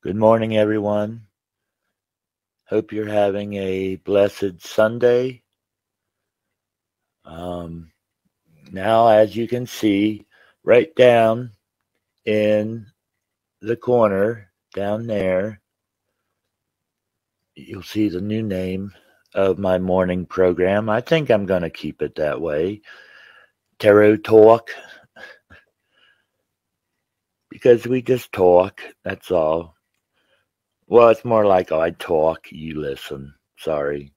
Good morning, everyone. Hope you're having a blessed Sunday. Um, now, as you can see, right down in the corner down there, you'll see the new name of my morning program. I think I'm going to keep it that way Tarot Talk. because we just talk, that's all. Well, it's more like I talk, you listen. Sorry.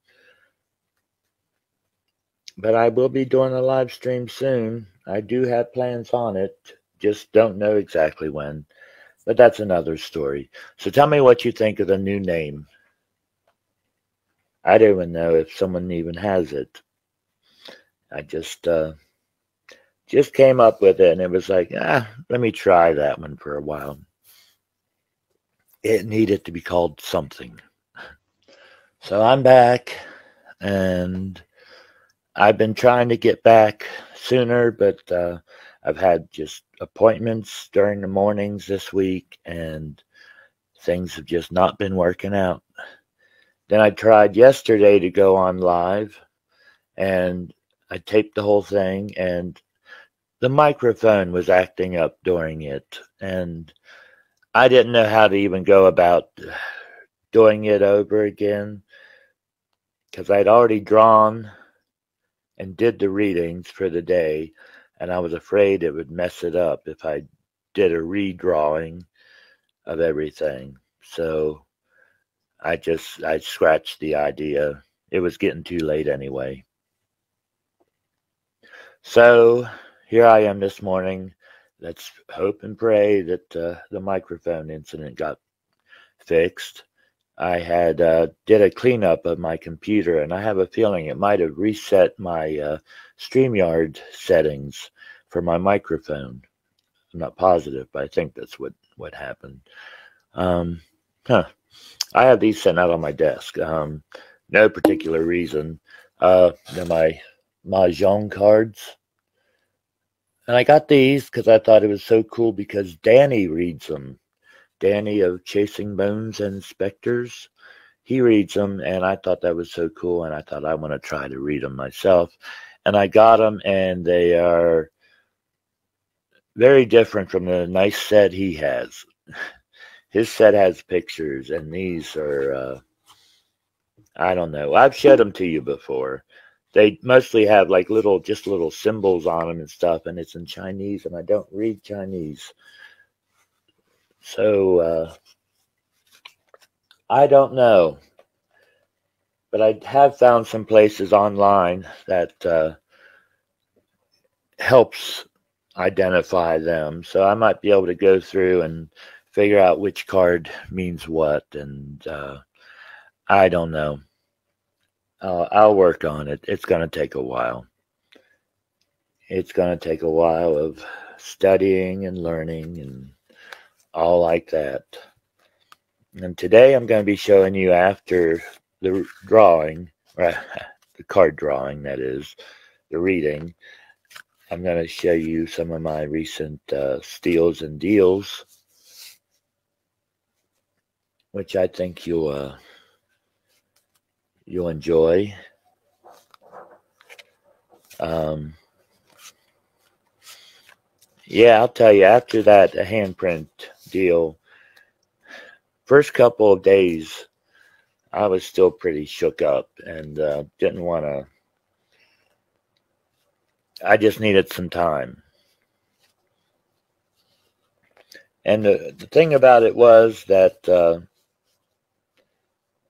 But I will be doing a live stream soon. I do have plans on it, just don't know exactly when. But that's another story. So tell me what you think of the new name. I don't even know if someone even has it. I just uh, just came up with it, and it was like, ah, let me try that one for a while it needed to be called something. So I'm back and I've been trying to get back sooner, but uh, I've had just appointments during the mornings this week and things have just not been working out. Then I tried yesterday to go on live and I taped the whole thing and the microphone was acting up during it and I didn't know how to even go about doing it over again because I'd already drawn and did the readings for the day, and I was afraid it would mess it up if I did a redrawing of everything. So I just I scratched the idea. It was getting too late anyway. So here I am this morning let's hope and pray that uh, the microphone incident got fixed. I had uh, did a cleanup of my computer, and I have a feeling it might have reset my uh, Streamyard settings for my microphone. I'm not positive, but I think that's what what happened. Um, huh. I have these sent out on my desk. Um, no particular reason. Uh, they're my mahjong cards. And I got these because I thought it was so cool because Danny reads them. Danny of Chasing Bones and Specters. He reads them, and I thought that was so cool. And I thought I want to try to read them myself. And I got them, and they are very different from the nice set he has. His set has pictures, and these are, uh, I don't know. I've showed them to you before they mostly have like little just little symbols on them and stuff and it's in chinese and i don't read chinese. So uh, i don't know. But i have found some places online that uh, helps identify them. So i might be able to go through and figure out which card means what and uh, i don't know uh, I'll work on it. It's going to take a while. It's going to take a while of studying and learning and all like that. And today I'm going to be showing you after the drawing, the card drawing, that is, the reading. I'm going to show you some of my recent uh, steals and deals, which I think you'll uh, you'll enjoy. Um, yeah, I'll tell you, after that handprint deal, first couple of days, I was still pretty shook up and uh, didn't want to. I just needed some time. And the, the thing about it was that uh,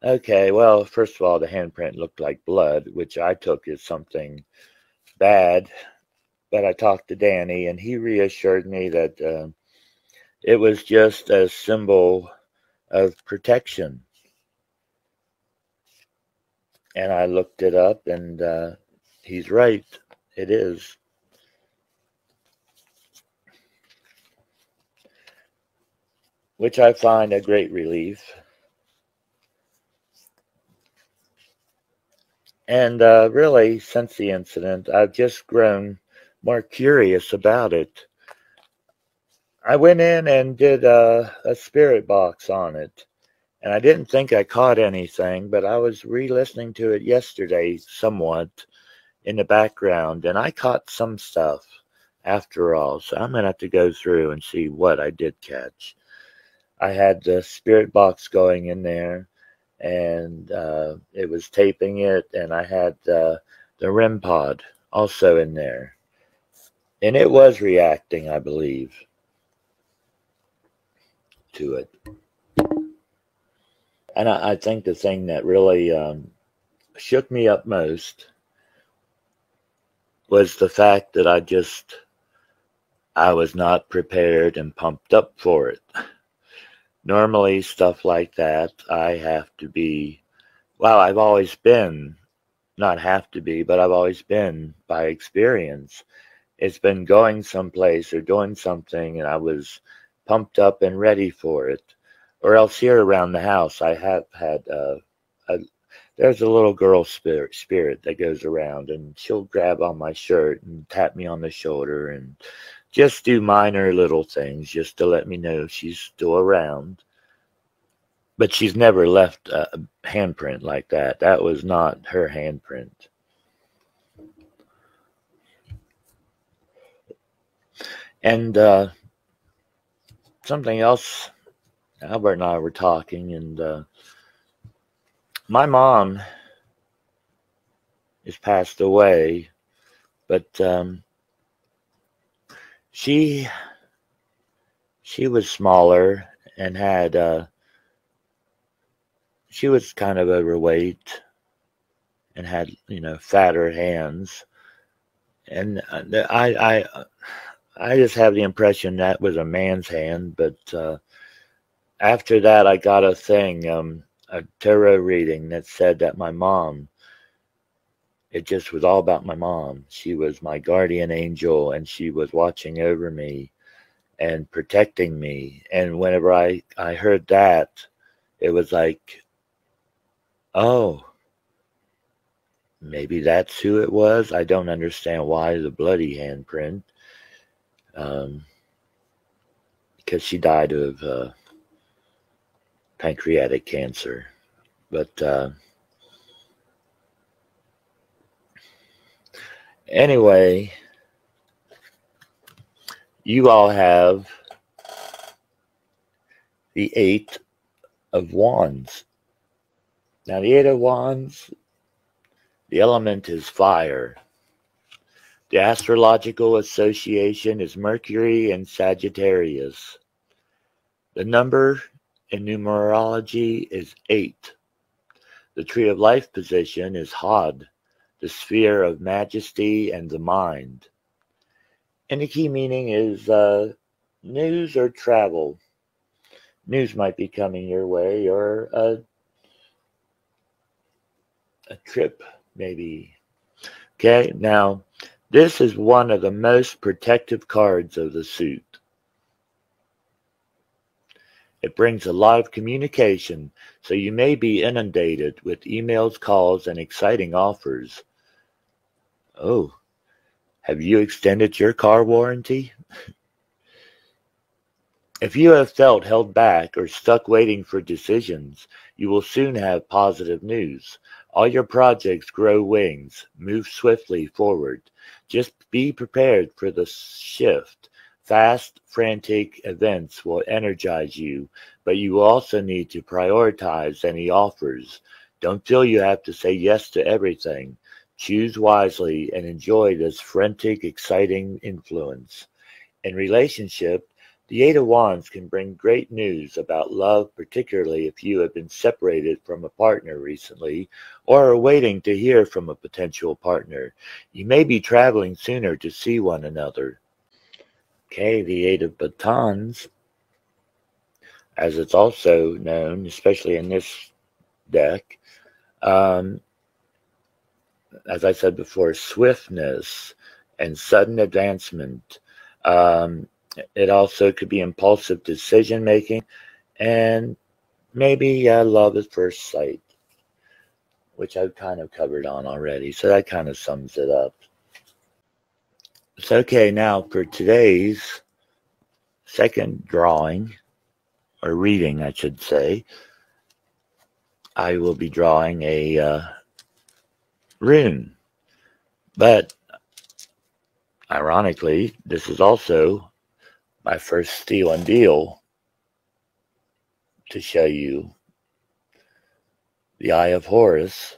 Okay, well, first of all, the handprint looked like blood, which I took as something bad. But I talked to Danny, and he reassured me that uh, it was just a symbol of protection. And I looked it up, and uh, he's right. It is. Which I find a great relief. And uh, really, since the incident, I've just grown more curious about it. I went in and did a, a spirit box on it. And I didn't think I caught anything, but I was re listening to it yesterday somewhat in the background, and I caught some stuff after all. So I'm going to have to go through and see what I did catch. I had the spirit box going in there, and uh, it was taping it, and I had uh, the REM pod also in there. And it was reacting, I believe, to it. And I, I think the thing that really um, shook me up most was the fact that I just I was not prepared and pumped up for it. Normally, stuff like that, I have to be, well, I've always been, not have to be, but I've always been by experience. It's been going someplace or doing something, and I was pumped up and ready for it. Or else here around the house, I have had uh, a there's a little girl spirit spirit that goes around and she'll grab on my shirt and tap me on the shoulder and just do minor little things just to let me know she's still around. But she's never left a handprint like that. That was not her handprint. And uh, something else albert and i were talking and uh, my mom is passed away, but um, she she was smaller and had uh, she was kind of overweight and had you know fatter hands, and uh, I I I just have the impression that was a man's hand, but uh, after that I got a thing. Um, a tarot reading that said that my mom, it just was all about my mom. She was my guardian angel and she was watching over me and protecting me. And whenever I, I heard that, it was like, oh, maybe that's who it was. I don't understand why the bloody handprint. Um, because she died of uh, pancreatic cancer. But uh, anyway, you all have the Eight of Wands. Now, the Eight of Wands, the element is fire. The astrological association is Mercury and Sagittarius. The number in numerology is eight. The tree of life position is Hod, the sphere of majesty and the mind. And the key meaning is uh, news or travel. News might be coming your way, or a, a trip, maybe. Okay, now this is one of the most protective cards of the suit. It brings a lot of communication, so you may be inundated with emails, calls, and exciting offers. Oh, have you extended your car warranty? if you have felt held back or stuck waiting for decisions, you will soon have positive news. All your projects grow wings, move swiftly forward. Just be prepared for the shift Fast, frantic events will energize you, but you also need to prioritize any offers. Don't feel you have to say yes to everything. Choose wisely and enjoy this frantic, exciting influence. In relationship, the Eight of Wands can bring great news about love, particularly if you have been separated from a partner recently or are waiting to hear from a potential partner. You may be traveling sooner to see one another. Okay, the Eight of Batons, as it's also known, especially in this deck, um, as I said before, swiftness and sudden advancement. Um, it also could be impulsive decision making and maybe uh, love at first sight, which I've kind of covered on already. So that kind of sums it up. It's okay now for today's second drawing, or reading, I should say, I will be drawing a uh, rune. But ironically, this is also my first steal and deal to show you the Eye of Horus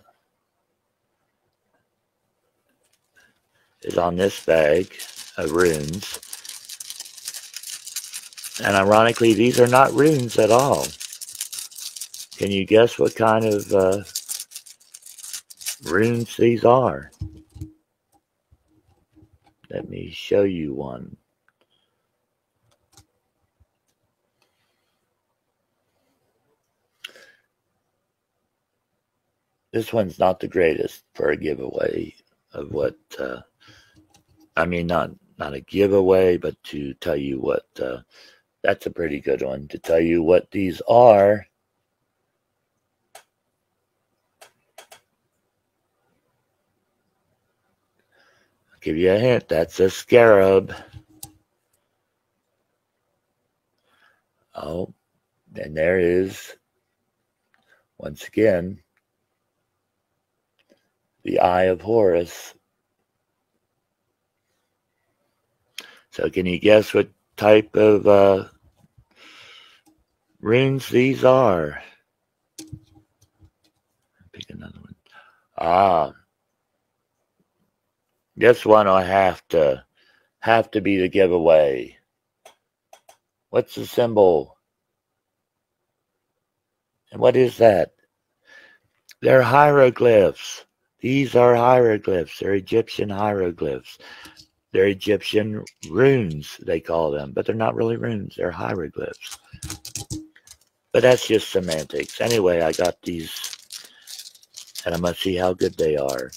is on this bag of runes. And ironically, these are not runes at all. Can you guess what kind of uh, runes these are? Let me show you one. This one's not the greatest for a giveaway of what uh, I mean, not not a giveaway, but to tell you what. Uh, that's a pretty good one to tell you what these are. Give you a hint. That's a scarab. Oh, and there is, once again, the Eye of Horus. So can you guess what type of uh, runes these are? Pick another one. Ah, this one I have to have to be the giveaway. What's the symbol? And what is that? They're hieroglyphs. These are hieroglyphs. They're Egyptian hieroglyphs. They're Egyptian runes, they call them, but they're not really runes, they're hieroglyphs. But that's just semantics. Anyway, I got these, and I'm going to see how good they are.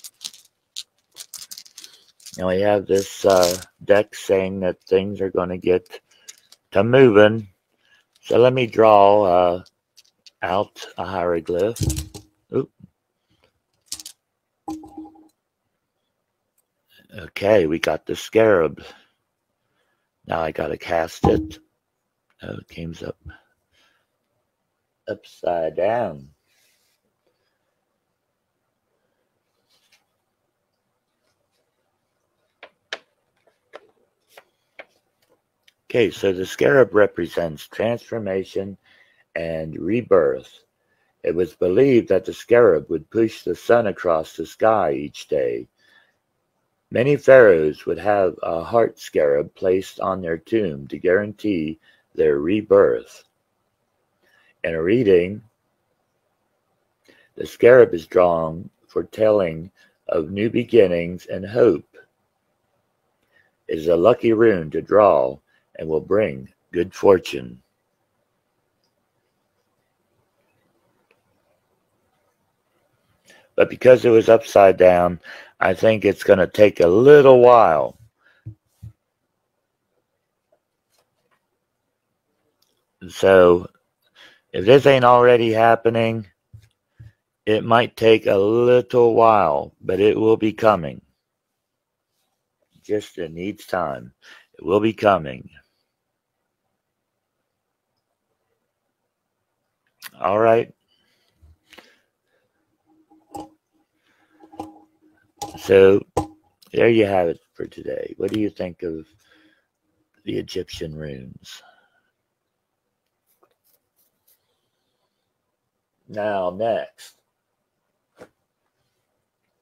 And we have this uh, deck saying that things are going to get to moving. So let me draw uh, out a hieroglyph. Oop. Okay, we got the scarab. Now I gotta cast it. Oh, it came up upside down. Okay, so the scarab represents transformation and rebirth. It was believed that the scarab would push the sun across the sky each day Many pharaohs would have a heart scarab placed on their tomb to guarantee their rebirth. In a reading, the scarab is drawn for telling of new beginnings and hope. It is a lucky rune to draw and will bring good fortune. But because it was upside down, I think it's going to take a little while. So if this ain't already happening, it might take a little while, but it will be coming. Just it needs time. It will be coming. All right. So there you have it for today. What do you think of the Egyptian runes? Now, next,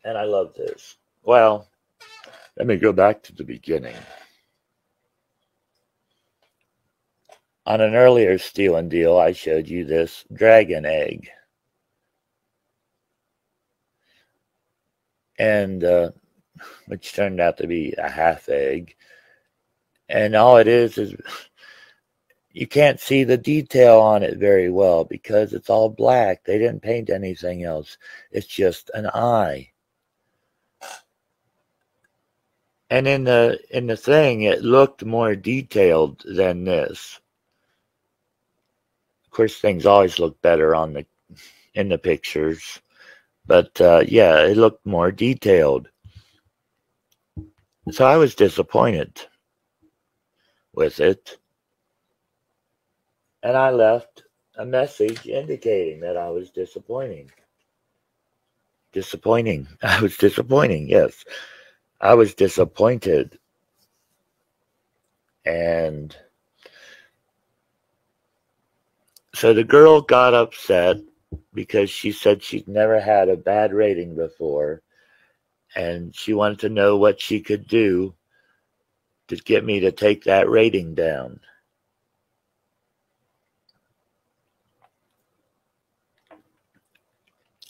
and I love this. Well, let me go back to the beginning. On an earlier Steal and Deal, I showed you this dragon egg. and uh, which turned out to be a half egg. And all it is is you can't see the detail on it very well because it's all black. They didn't paint anything else. It's just an eye. And in the in the thing, it looked more detailed than this. Course, things always look better on the in the pictures. But uh, yeah, it looked more detailed. So I was disappointed with it. And I left a message indicating that I was disappointing. Disappointing. I was disappointing, yes. I was disappointed. And so the girl got upset because she said she'd never had a bad rating before and she wanted to know what she could do to get me to take that rating down.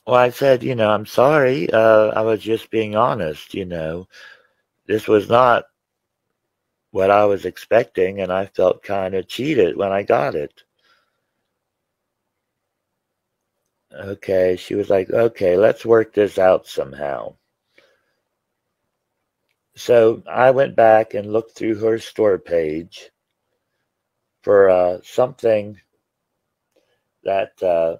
Well, I said, you know, I'm sorry. Uh, I was just being honest, you know. This was not what I was expecting, and I felt kind of cheated when I got it. Okay, she was like, okay, let's work this out somehow. So I went back and looked through her store page for uh, something that uh,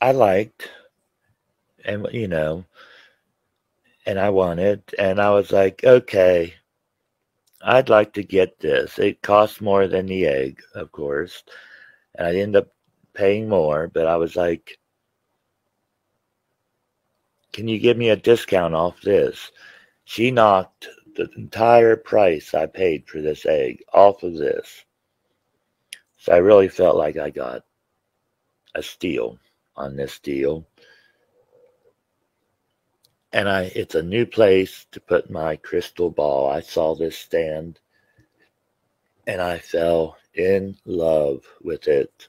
I liked, and you know, and I wanted, and I was like, okay, I'd like to get this. It costs more than the egg, of course, and I end up paying more, but I was like, can you give me a discount off this? She knocked the entire price I paid for this egg off of this. So I really felt like I got a steal on this deal. And I it's a new place to put my crystal ball. I saw this stand and I fell in love with it.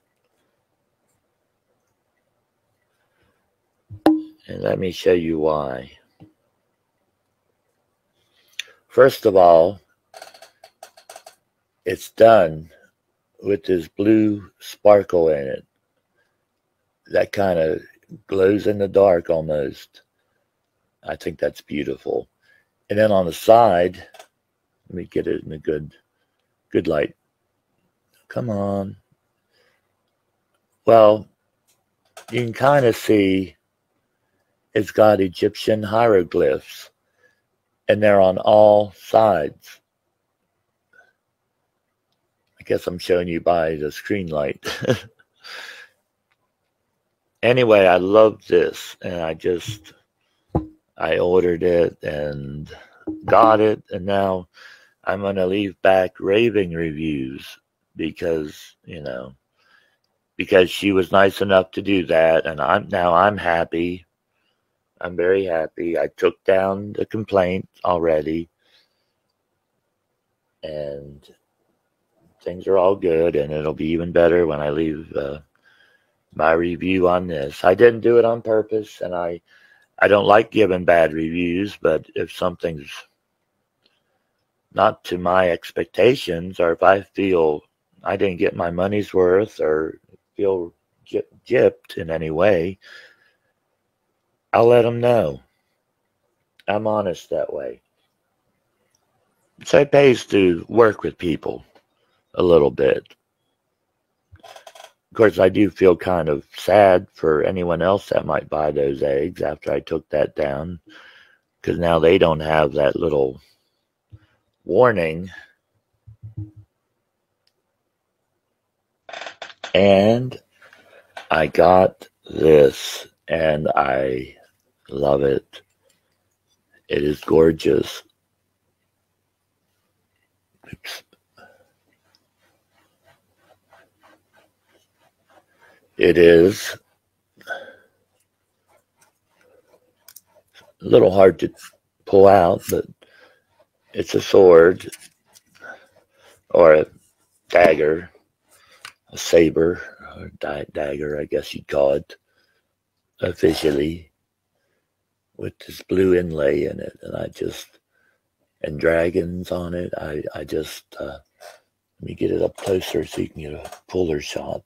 And let me show you why. First of all, it's done with this blue sparkle in it that kind of glows in the dark almost. I think that's beautiful. And then on the side, let me get it in a good good light. Come on. Well, you can kind of see it's got Egyptian hieroglyphs and they're on all sides. I guess I'm showing you by the screen light. anyway, I love this, and I just I ordered it and got it, and now I'm gonna leave back raving reviews because you know because she was nice enough to do that, and I'm now I'm happy. I'm very happy. I took down the complaint already, and things are all good, and it'll be even better when I leave. Uh, my review on this. I didn't do it on purpose, and I I don't like giving bad reviews, but if something's not to my expectations, or if I feel I didn't get my money's worth, or feel gypped in any way, I'll let them know. I'm honest that way. So it pays to work with people a little bit course, I do feel kind of sad for anyone else that might buy those eggs after I took that down because now they don't have that little warning. And I got this and I love it. It is gorgeous. Oops. It is a little hard to pull out, but it's a sword or a dagger, a saber, or a dagger, I guess you'd call it, officially, with this blue inlay in it. And I just, and dragons on it. I, I just, uh, let me get it up closer so you can get a fuller shot.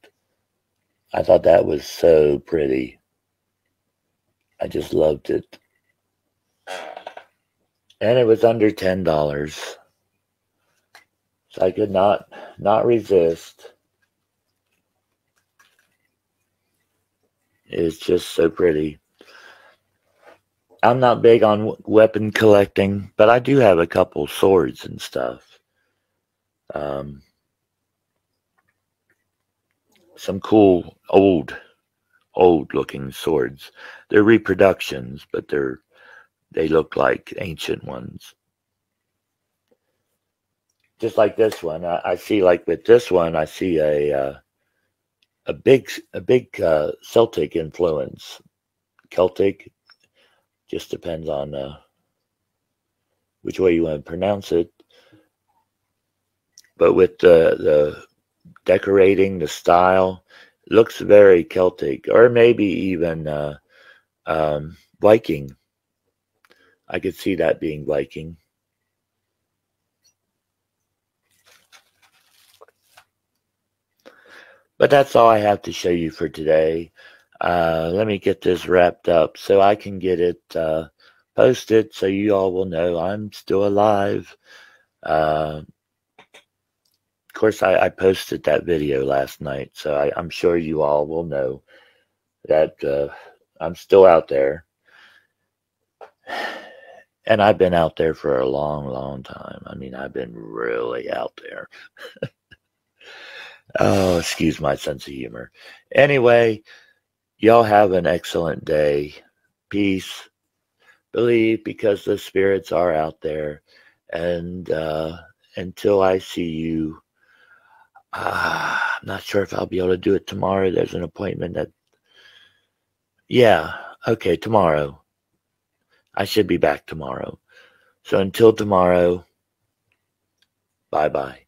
I thought that was so pretty. I just loved it. And it was under ten dollars. So I could not not resist. It's just so pretty. I'm not big on weapon collecting, but I do have a couple swords and stuff. Um, some cool old, old looking swords. They're reproductions, but they're they look like ancient ones. Just like this one, I, I see like with this one, I see a uh, a big a big uh, Celtic influence. Celtic just depends on uh, which way you want to pronounce it. But with the the decorating, the style looks very Celtic, or maybe even uh, um, Viking. I could see that being Viking. But that's all I have to show you for today. Uh, let me get this wrapped up so I can get it uh, posted so you all will know I'm still alive. Uh, course, I, I, posted that video last night, so I, am sure you all will know that uh, I'm still out there. And I've been out there for a long, long time. I mean, I've been really out there. oh, excuse my sense of humor. Anyway, y'all have an excellent day. Peace. Believe because the spirits are out there. And uh, until I see you, uh, I'm not sure if I'll be able to do it tomorrow. There's an appointment that, yeah, okay, tomorrow. I should be back tomorrow. So until tomorrow, bye bye.